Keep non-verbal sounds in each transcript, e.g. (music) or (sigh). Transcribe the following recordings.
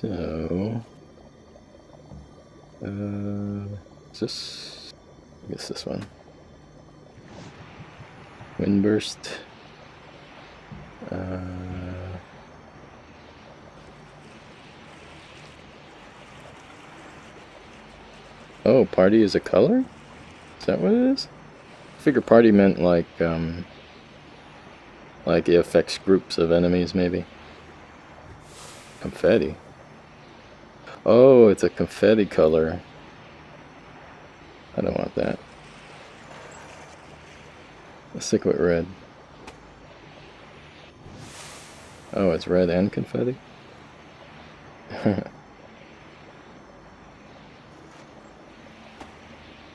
So, uh, is this? I guess this one. Windburst. Uh, oh, party is a color? Is that what it is? I figure party meant like, um, like it affects groups of enemies, maybe. Confetti. Oh, it's a confetti color. I don't want that. Stick with red. Oh, it's red and confetti? (laughs)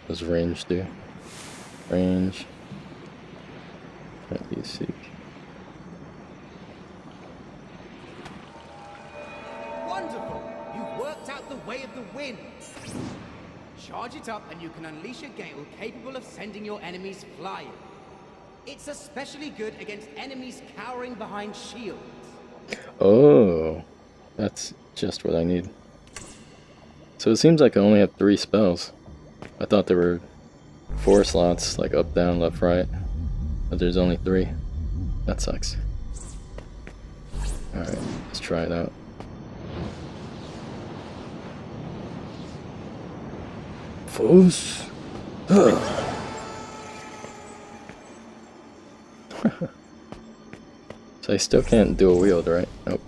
Does range do? Range. Let me you Charge it up and you can unleash a gale capable of sending your enemies flying. It's especially good against enemies cowering behind shields. Oh, that's just what I need. So it seems like I only have three spells. I thought there were four slots, like up, down, left, right. But there's only three. That sucks. Alright, let's try it out. Foes! (laughs) so I still can't dual wield, right? Nope.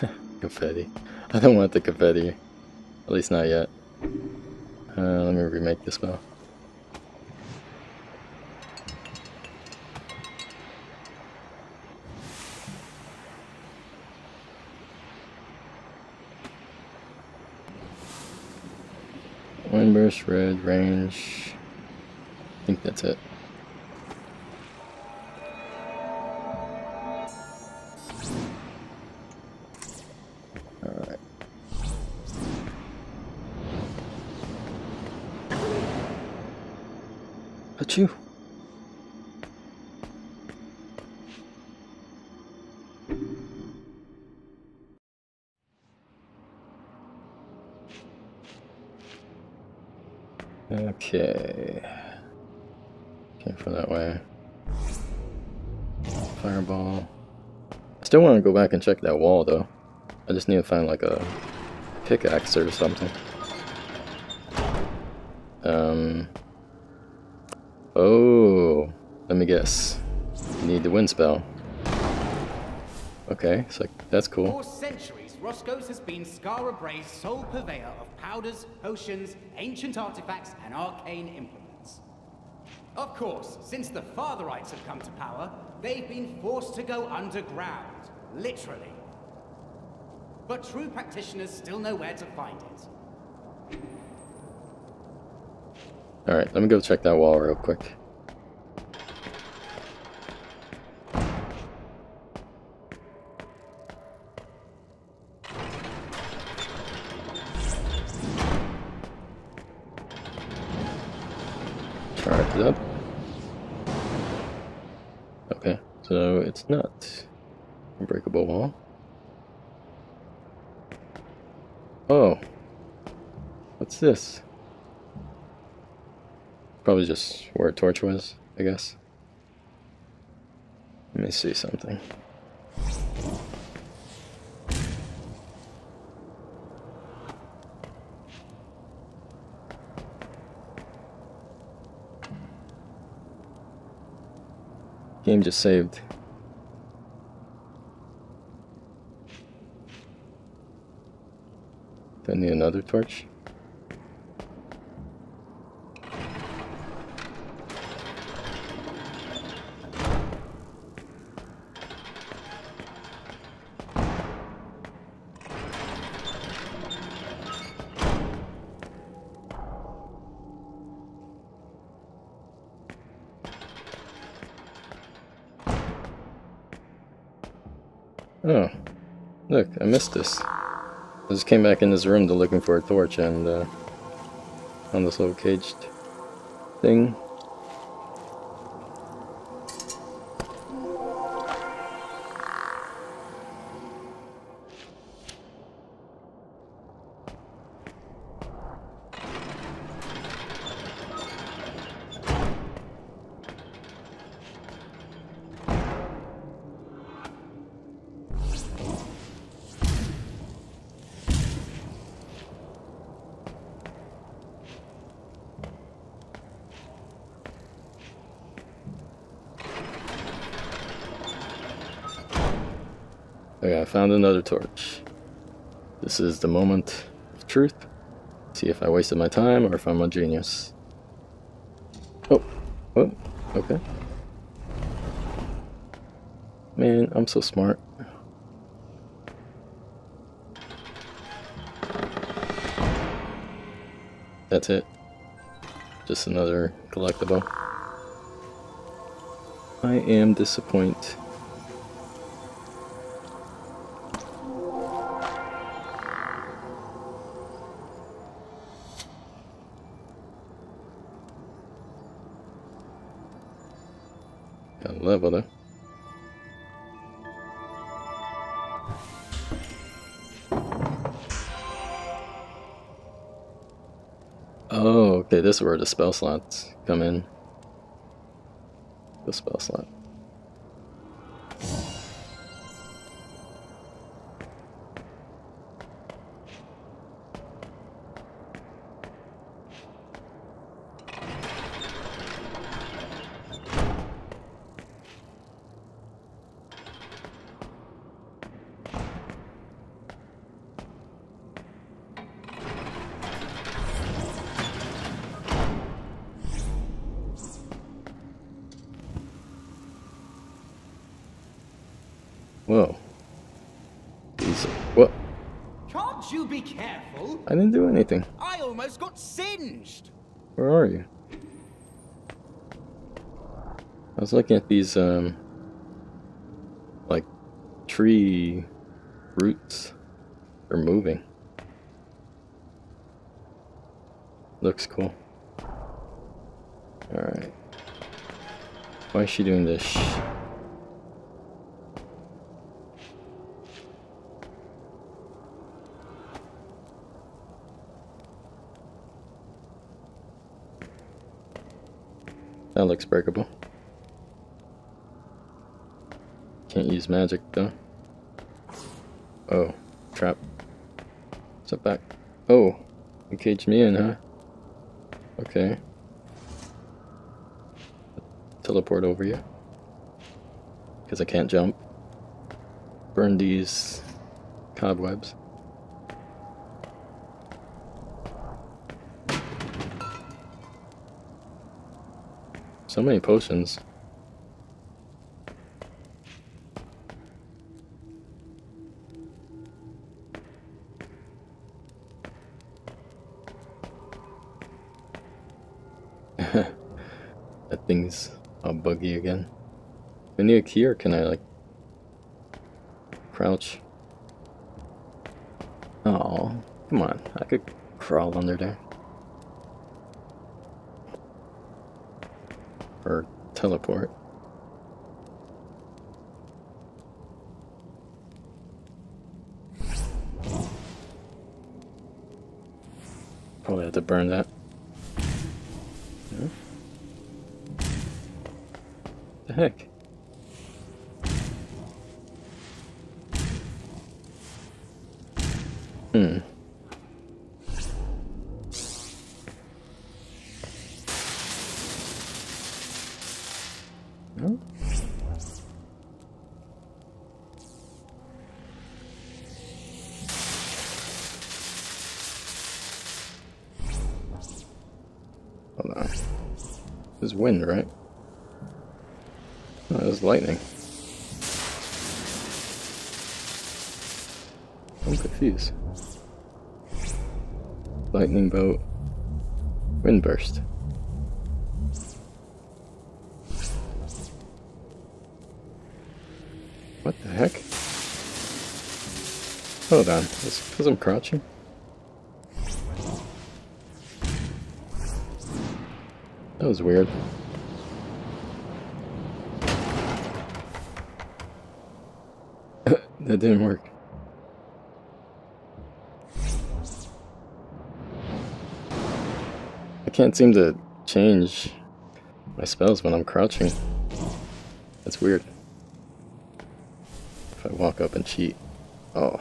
(laughs) confetti. I don't want the confetti. At least not yet. Uh, let me remake this spell. Red, range. I think that's it. Alright. But still want to go back and check that wall though. I just need to find like a pickaxe or something. Um. Oh, let me guess. You need the wind spell. Okay, so that's cool. For centuries, Roscoe's has been Skara Brae's sole purveyor of powders, potions, ancient artifacts, and arcane implements. Of course, since the Fatherites have come to power, they've been forced to go underground, literally. But true practitioners still know where to find it. Alright, let me go check that wall real quick. It up. Okay, so it's not a breakable wall. Oh. What's this? Probably just where a torch was, I guess. Let me see something. Game just saved. I need another torch? Oh, look, I missed this. I just came back in this room to looking for a torch and uh, on this little caged thing. Okay, I found another torch. This is the moment of truth. See if I wasted my time or if I'm a genius. Oh, oh, okay. Man, I'm so smart. That's it. Just another collectible. I am disappointed. Got level though. Oh, okay, this is where the spell slots come in. The spell slot. Whoa. These, what? Can't you be careful? I didn't do anything. I almost got singed. Where are you? I was looking at these, um, like, tree roots. They're moving. Looks cool. Alright. Why is she doing this? That looks breakable. Can't use magic though. Oh, trap. Step back. Oh, you caged me in, huh? Okay. Teleport over you. Because I can't jump. Burn these cobwebs. So many potions. (laughs) that thing's all buggy again. I need a key or can I like crouch? Oh, come on. I could crawl under there. Or teleport. Probably have to burn that. The heck? Hmm. Is wind, right? Oh, no, it was lightning. I'm confused. Lightning bolt. Wind burst. What the heck? Hold on, is because I'm crouching? That was weird. (coughs) that didn't work. I can't seem to change my spells when I'm crouching. That's weird. If I walk up and cheat. Oh,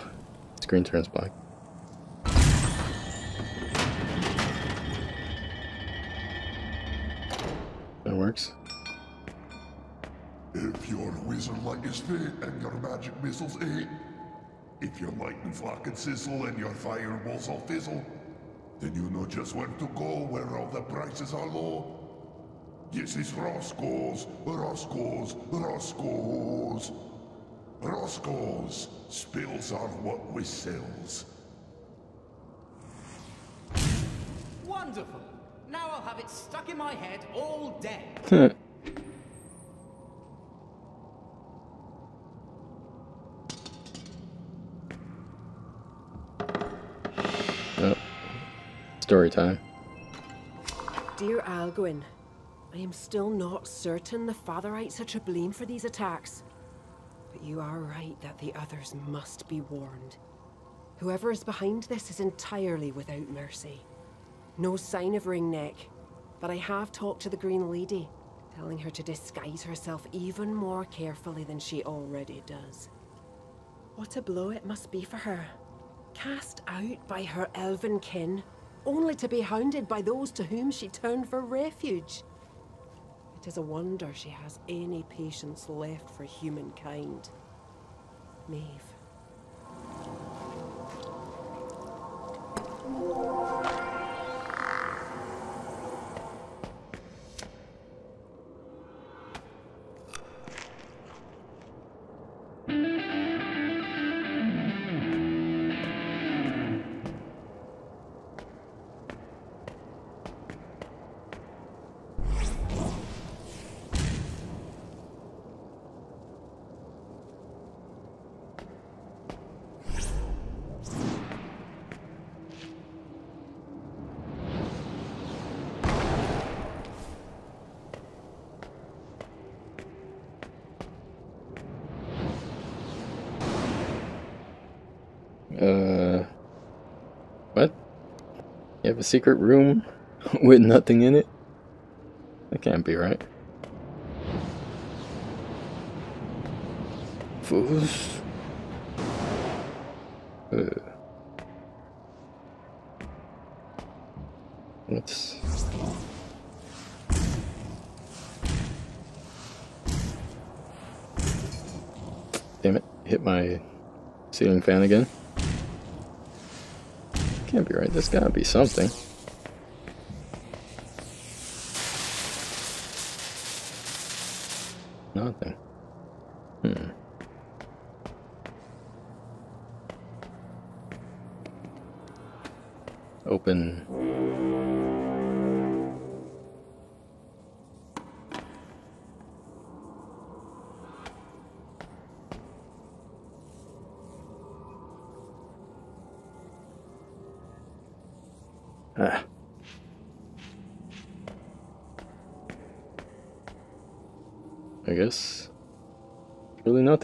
screen turns black. Works. If you're wizard like you speak and your magic missiles ain't If your lightning flack and sizzle and your fireballs all fizzle, then you know just where to go where all the prices are low. This is Roscoe's, Roscoe's, Roscoe's. Roscoe's. Spills are what we sells. Wonderful. Now I'll have it stuck in my head all day. oh. (laughs) Story time. Dear Alguin, I am still not certain the Fatherites are to blame for these attacks. But you are right that the others must be warned. Whoever is behind this is entirely without mercy. No sign of Ringneck, but I have talked to the Green Lady, telling her to disguise herself even more carefully than she already does. What a blow it must be for her. Cast out by her elven kin, only to be hounded by those to whom she turned for refuge. It is a wonder she has any patience left for humankind. Maeve. Uh, what? You have a secret room (laughs) with nothing in it? That can't be right. Fools. Uh. Let's. Damn it! Hit my ceiling fan again. Can't be right. There's gotta be something. Nothing. Hmm. Open.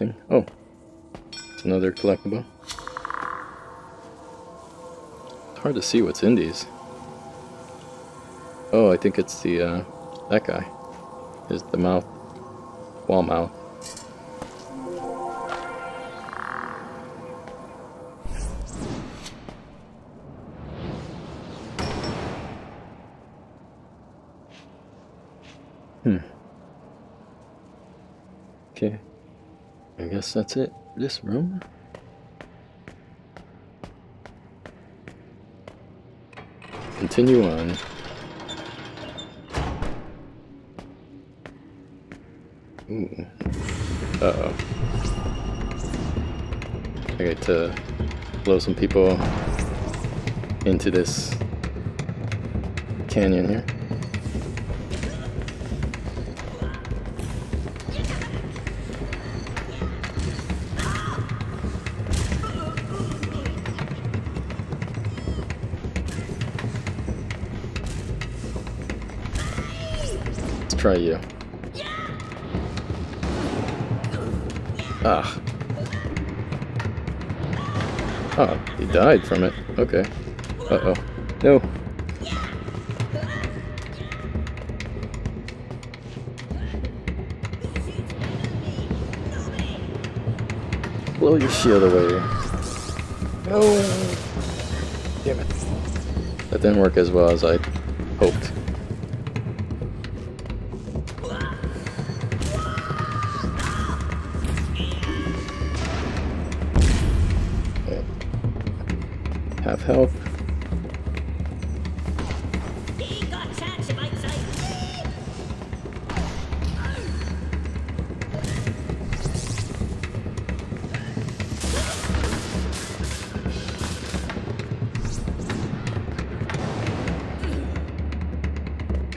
Nothing. Oh, it's another collectible. It's hard to see what's in these. Oh, I think it's the uh, that guy. Is the mouth, wall mouth. Hmm. Okay. Guess that's it. This room? Continue on. Ooh. Uh-oh. I get to blow some people into this canyon here. Try you. Ah. Oh, he died from it. Okay. Uh-oh. No. Blow your shield away. No. Damn it. That didn't work as well as I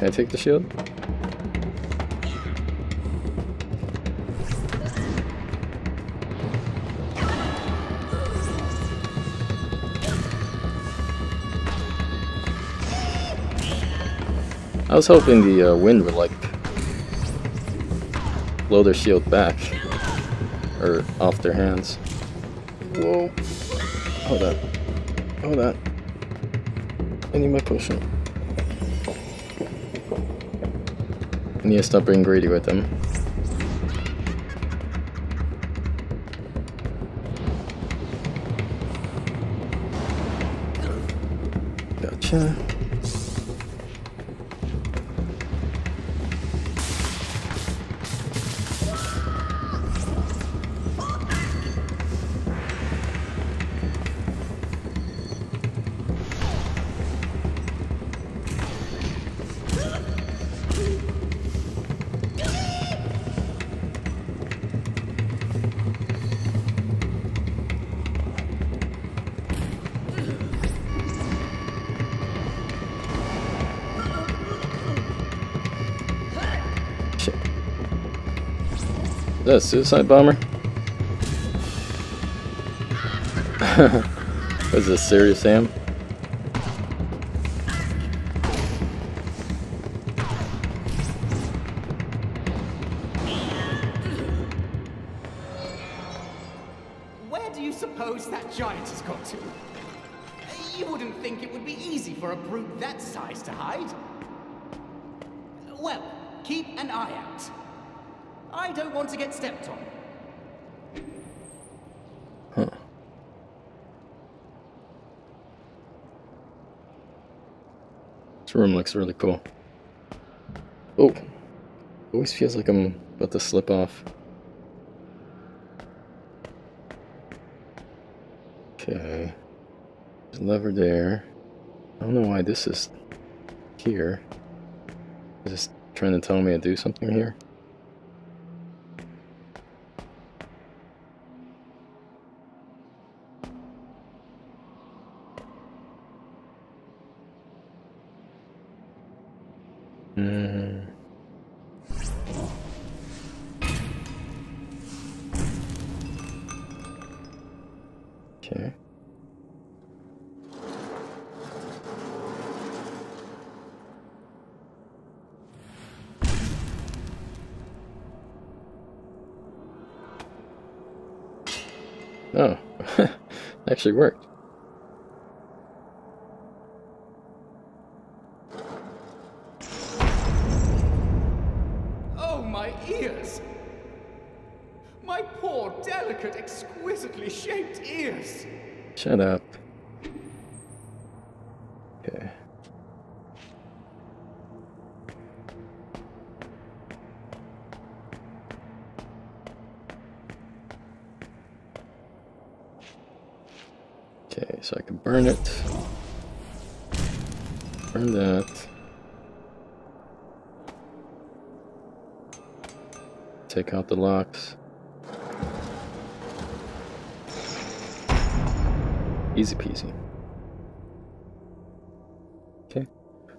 Can I take the shield? I was hoping the uh, wind would like blow their shield back or off their hands. Whoa! Hold on. Hold on. I need my potion. I need to stop being greedy with them. Gotcha. That a suicide bomber? (laughs) Is this serious, Sam? Cool. Oh, always feels like I'm about to slip off. Okay, there's lever there. I don't know why this is here. Is this trying to tell me to do something here? Oh, (laughs) actually worked. Oh, my ears! My poor, delicate, exquisitely shaped ears! Shut up. Easy peasy. Okay.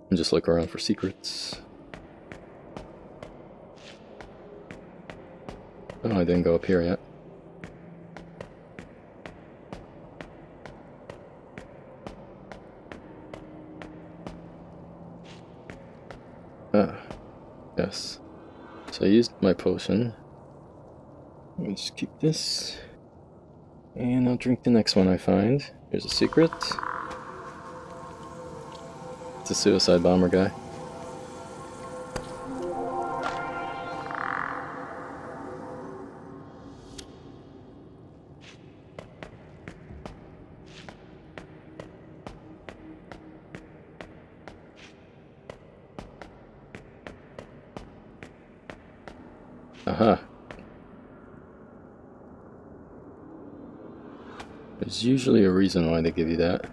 And just look around for secrets. Oh, I didn't go up here yet. Ah, yes. So I used my potion. Let me just keep this. And I'll drink the next one I find. Here's a secret. It's a suicide bomber guy. Aha. There's usually a reason why they give you that.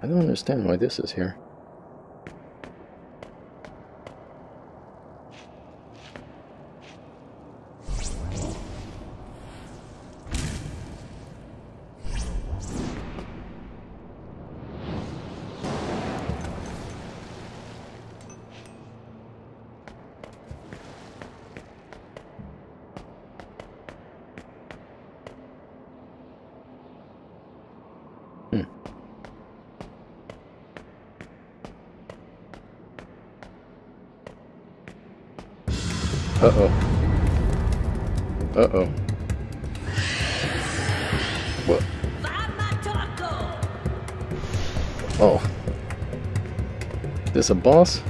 I don't understand why this is here. Mm. Uh-oh. Uh-oh. What? Oh. This a boss?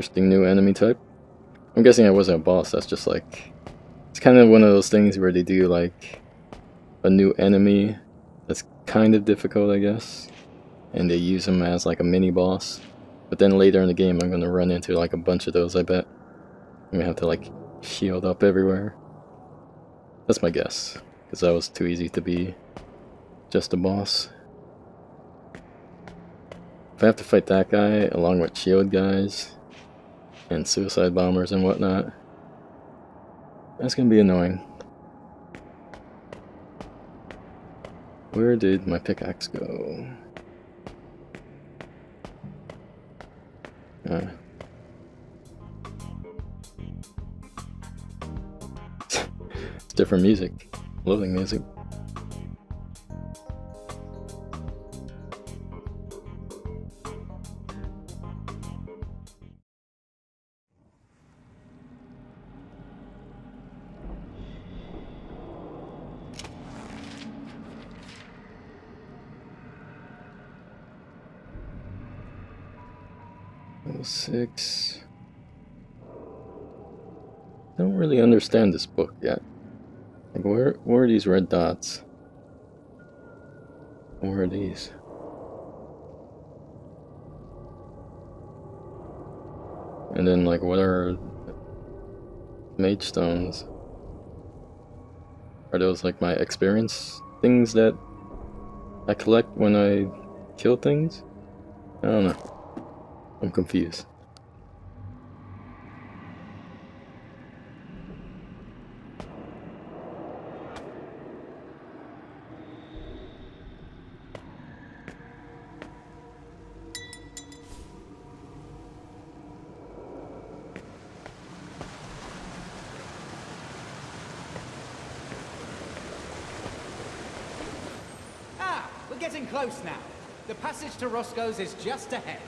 Interesting new enemy type. I'm guessing it wasn't a boss, that's just like... It's kind of one of those things where they do like a new enemy that's kind of difficult, I guess. And they use them as like a mini boss. But then later in the game I'm going to run into like a bunch of those, I bet. I'm going to have to like shield up everywhere. That's my guess. Because that was too easy to be just a boss. If I have to fight that guy along with shield guys and suicide bombers and whatnot, that's gonna be annoying. Where did my pickaxe go? Uh. (laughs) it's different music. Loading music. Six. Don't really understand this book yet. Like, where, where are these red dots? Where are these? And then, like, what are mage stones? Are those like my experience things that I collect when I kill things? I don't know. I'm confused. Ah, we're getting close now. The passage to Roscoe's is just ahead.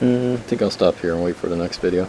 Mm, I think I'll stop here and wait for the next video.